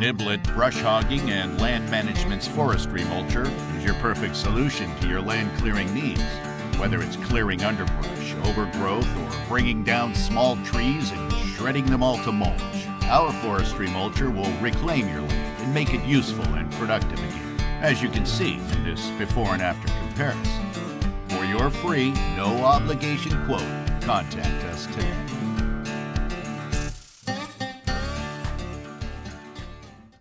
Niblett Brush Hogging and Land Management's Forestry Mulcher is your perfect solution to your land clearing needs. Whether it's clearing underbrush, overgrowth, or bringing down small trees and shredding them all to mulch, our forestry mulcher will reclaim your land and make it useful and productive again. As you can see in this before and after comparison. For your free, no obligation quote, contact us today.